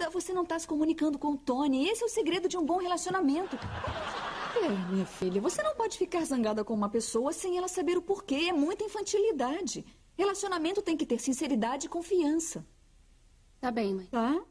Querida, você não está se comunicando com o Tony. Esse é o segredo de um bom relacionamento. É, minha filha, você não pode ficar zangada com uma pessoa sem ela saber o porquê. É muita infantilidade. Relacionamento tem que ter sinceridade e confiança. Tá bem, mãe. Tá?